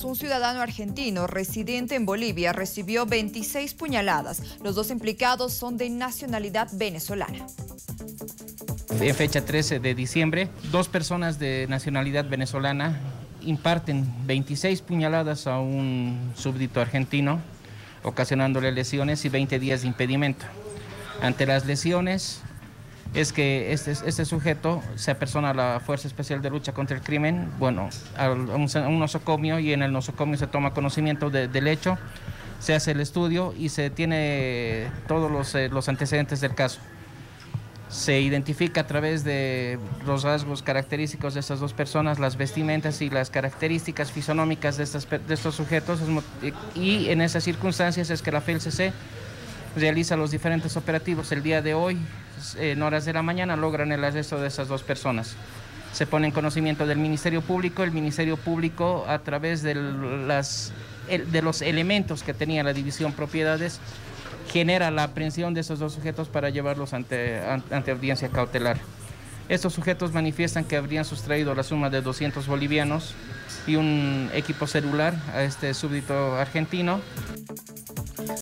Un ciudadano argentino residente en Bolivia recibió 26 puñaladas. Los dos implicados son de nacionalidad venezolana. En fecha 13 de diciembre, dos personas de nacionalidad venezolana imparten 26 puñaladas a un súbdito argentino, ocasionándole lesiones y 20 días de impedimento. Ante las lesiones, es que este, este sujeto se apersona a la Fuerza Especial de Lucha contra el Crimen, bueno, a un, nosocomio y en el nosocomio se toma conocimiento del hecho, se hace el estudio y se tiene todos los, eh, los antecedentes del caso. Se identifica a través de los rasgos característicos de estas dos personas, las vestimentas y las características fisonómicas de, estas, de estos sujetos y en esas circunstancias es que la FELCC realiza los diferentes operativos. El día de hoy, en horas de la mañana, logran el arresto de esas dos personas. Se pone en conocimiento del Ministerio Público. El Ministerio Público, a través de, las, de los elementos que tenía la División Propiedades, genera la aprehensión de esos dos sujetos para llevarlos ante, ante audiencia cautelar. Estos sujetos manifiestan que habrían sustraído la suma de 200 bolivianos y un equipo celular a este súbdito argentino.